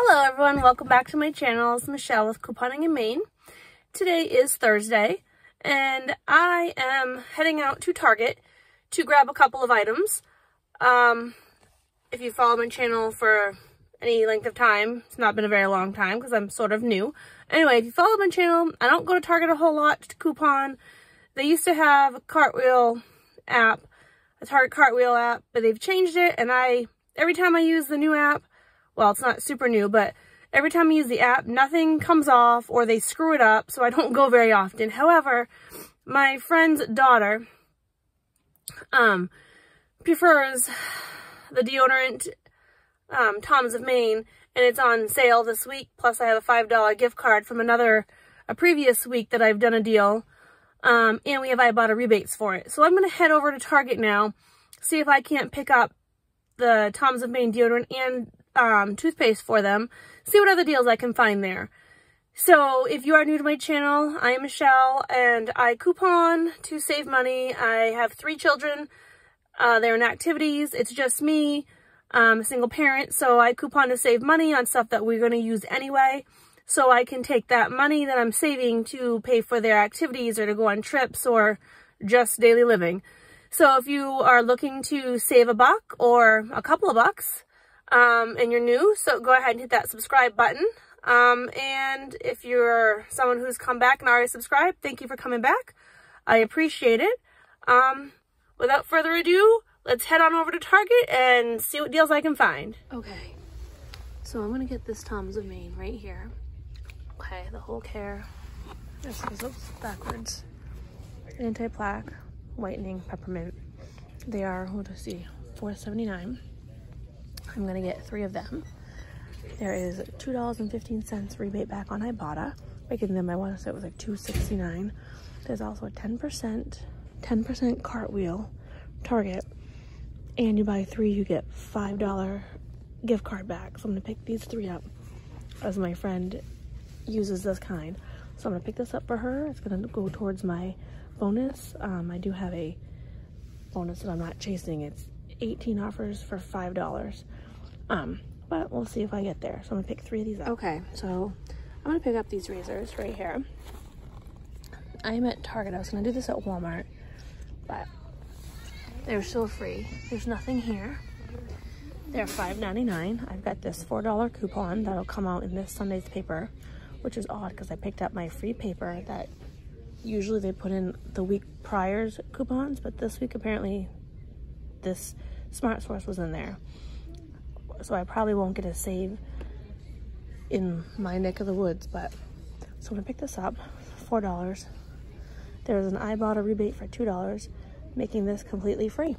Hello everyone, welcome back to my channel. It's Michelle with Couponing in Maine. Today is Thursday and I am heading out to Target to grab a couple of items. Um, if you follow my channel for any length of time, it's not been a very long time because I'm sort of new. Anyway, if you follow my channel, I don't go to Target a whole lot to coupon. They used to have a Cartwheel app, a Target Cartwheel app, but they've changed it and I, every time I use the new app, well, it's not super new, but every time I use the app, nothing comes off or they screw it up, so I don't go very often. However, my friend's daughter um, prefers the deodorant um, Tom's of Maine, and it's on sale this week. Plus, I have a $5 gift card from another, a previous week that I've done a deal, um, and we have Ibotta rebates for it. So I'm going to head over to Target now, see if I can't pick up the Tom's of Maine deodorant and um, toothpaste for them, see what other deals I can find there. So if you are new to my channel, I am Michelle and I coupon to save money. I have three children. Uh, they're in activities. It's just me, um, a single parent. So I coupon to save money on stuff that we're going to use anyway. So I can take that money that I'm saving to pay for their activities or to go on trips or just daily living. So if you are looking to save a buck or a couple of bucks, um, and you're new, so go ahead and hit that subscribe button. Um, and if you're someone who's come back and already subscribed, thank you for coming back. I appreciate it. Um, without further ado, let's head on over to Target and see what deals I can find. Okay, so I'm gonna get this Tom's of Maine right here. Okay, the whole care. This looks backwards. Anti-plaque, whitening, peppermint. They are, what us see, 4.79. I'm gonna get three of them. There is $2.15 rebate back on Ibotta, making them, I want to say it was like $2.69. There's also a 10%, 10% cartwheel Target, and you buy three, you get $5 gift card back. So I'm gonna pick these three up as my friend uses this kind. So I'm gonna pick this up for her. It's gonna go towards my bonus. Um, I do have a bonus that I'm not chasing. It's 18 offers for $5. Um, but we'll see if I get there. So I'm gonna pick three of these up. Okay, so I'm gonna pick up these razors right here. I'm at Target. I was gonna do this at Walmart, but they're still free. There's nothing here. They're $5.99. I've got this $4 coupon that'll come out in this Sunday's paper, which is odd because I picked up my free paper that usually they put in the week prior's coupons, but this week apparently this Smart Source was in there so I probably won't get a save in my neck of the woods, but so I'm gonna pick this up, $4. There's an Ibotta rebate for $2, making this completely free.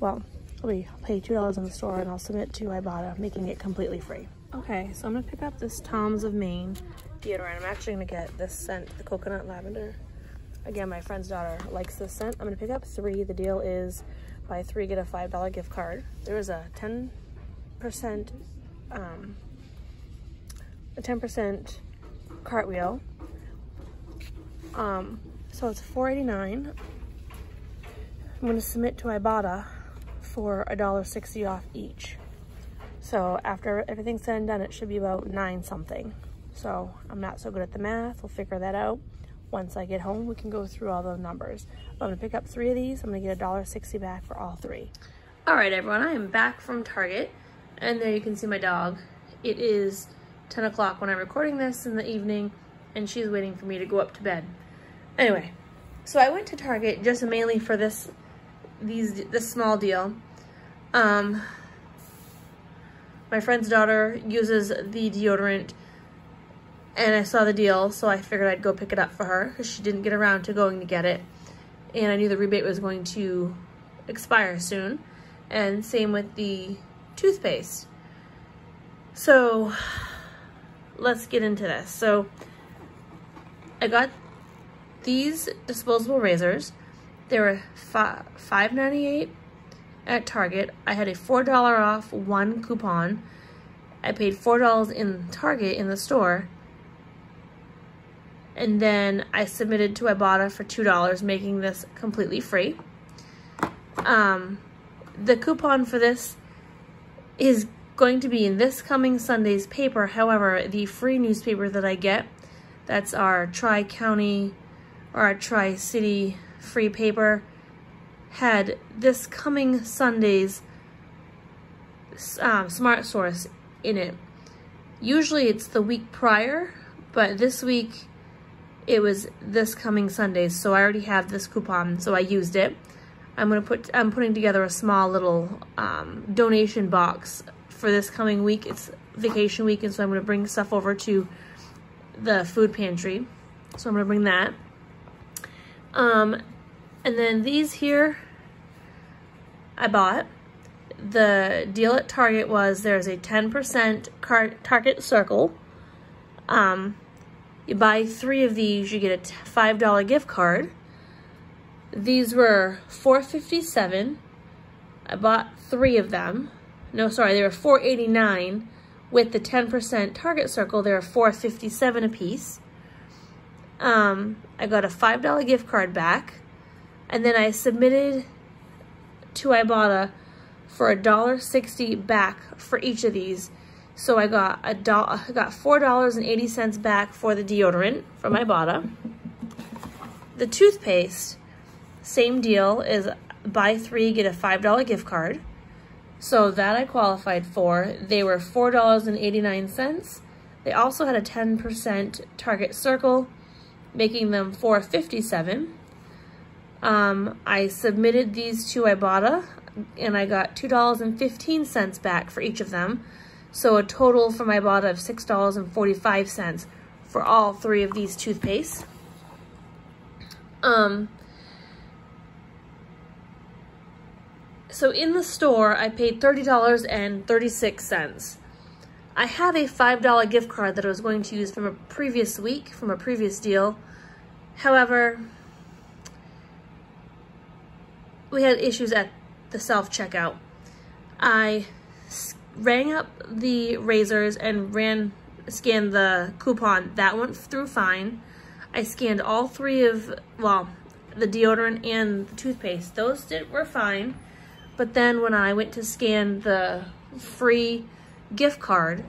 Well, I'll be pay $2 in the store and I'll submit to Ibotta, making it completely free. Okay, so I'm gonna pick up this Tom's of Maine deodorant. I'm actually gonna get this scent, the coconut lavender. Again, my friend's daughter likes this scent. I'm gonna pick up three. The deal is buy three, get a $5 gift card. There was a 10 percent um, a 10% cartwheel. Um, so it's 4.89. I'm going to submit to Ibotta for $1.60 off each. So after everything's said and done, it should be about nine something. So I'm not so good at the math. We'll figure that out. Once I get home, we can go through all the numbers. I'm gonna pick up three of these. I'm gonna get $1.60 back for all three. All right, everyone, I am back from Target. And there you can see my dog. It is 10 o'clock when I'm recording this in the evening and she's waiting for me to go up to bed. Anyway, so I went to Target just mainly for this these this small deal. Um, my friend's daughter uses the deodorant and I saw the deal, so I figured I'd go pick it up for her because she didn't get around to going to get it. And I knew the rebate was going to expire soon. And same with the toothpaste. So let's get into this. So I got these disposable razors. They were $5.98 at Target. I had a $4 off one coupon. I paid $4 in Target in the store. And then I submitted to Ibotta for $2, making this completely free. Um, the coupon for this is going to be in this coming Sunday's paper. However, the free newspaper that I get, that's our Tri-County or our Tri-City free paper, had this coming Sunday's um, Smart Source in it. Usually it's the week prior, but this week it was this coming Sunday, so I already have this coupon, so I used it. I'm gonna put, I'm putting together a small little um, donation box for this coming week. It's vacation week, and so I'm gonna bring stuff over to the food pantry. So I'm gonna bring that. Um, and then these here, I bought. The deal at Target was there's a 10% Target Circle. Um, you buy three of these, you get a $5 gift card. These were $4.57. I bought three of them. No, sorry, they were $4.89. With the 10% Target Circle, they were $4.57 a piece. Um, I got a $5 gift card back. And then I submitted to Ibotta for a dollar sixty back for each of these. So I got a dollar, I got four dollars and eighty cents back for the deodorant from Ibotta. The toothpaste, same deal is buy three, get a $5 gift card. So that I qualified for. They were $4.89. They also had a 10% Target Circle, making them 457 um, I submitted these to Ibotta, and I got $2.15 back for each of them. So a total from Ibotta of $6.45 for all three of these toothpastes. Um, so in the store, I paid $30.36. I have a $5 gift card that I was going to use from a previous week, from a previous deal. However, we had issues at the self-checkout. I rang up the razors and ran scanned the coupon. That went through fine. I scanned all three of, well, the deodorant and the toothpaste. Those did, were fine. But then when I went to scan the free gift card,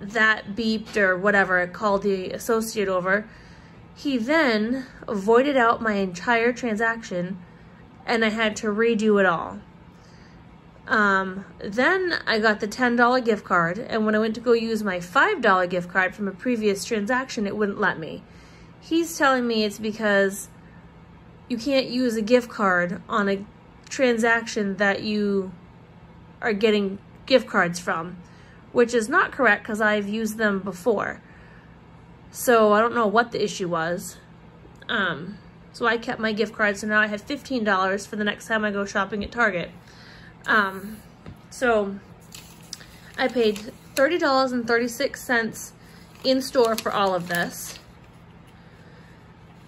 that beeped or whatever, it called the associate over. He then voided out my entire transaction and I had to redo it all. Um, then I got the $10 gift card, and when I went to go use my $5 gift card from a previous transaction, it wouldn't let me. He's telling me it's because you can't use a gift card on a transaction that you are getting gift cards from, which is not correct because I've used them before. So I don't know what the issue was. Um, so I kept my gift card, so now I have $15 for the next time I go shopping at Target. Um, so I paid $30.36 in store for all of this.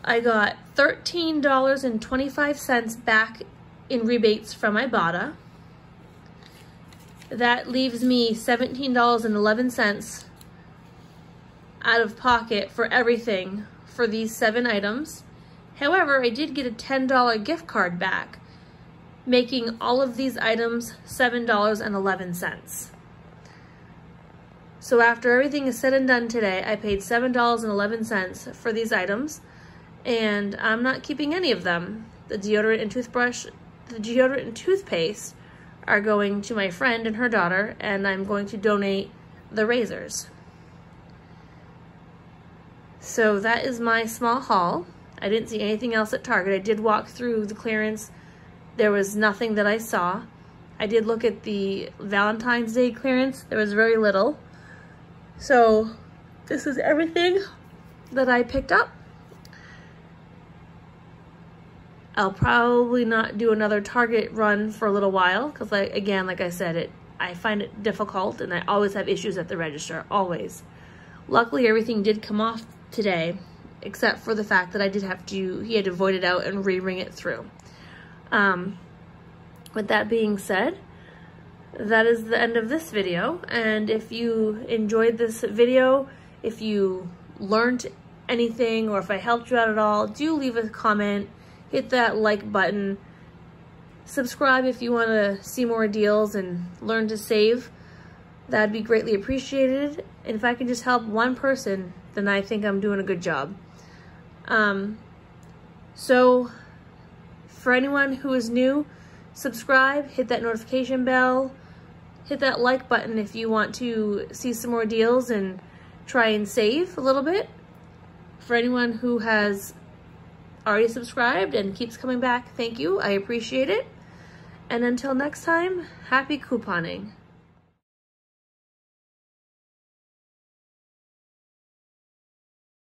I got $13.25 back in rebates from Ibotta. That leaves me $17.11 out of pocket for everything for these seven items. However, I did get a $10 gift card back, making all of these items $7.11. So after everything is said and done today, I paid $7.11 for these items, and I'm not keeping any of them. The deodorant and toothbrush, the deodorant and toothpaste are going to my friend and her daughter, and I'm going to donate the razors. So that is my small haul. I didn't see anything else at Target. I did walk through the clearance. There was nothing that I saw. I did look at the Valentine's Day clearance. There was very little. So this is everything that I picked up. I'll probably not do another Target run for a little while because, like, again, like I said, it I find it difficult and I always have issues at the register, always. Luckily, everything did come off today except for the fact that I did have to, he had to void it out and re-ring it through. Um, with that being said, that is the end of this video. And if you enjoyed this video, if you learned anything or if I helped you out at all, do leave a comment, hit that like button, subscribe if you want to see more deals and learn to save. that'd be greatly appreciated. And if I can just help one person, then I think I'm doing a good job. Um, so for anyone who is new, subscribe, hit that notification bell, hit that like button if you want to see some more deals and try and save a little bit. For anyone who has already subscribed and keeps coming back, thank you. I appreciate it. And until next time, happy couponing.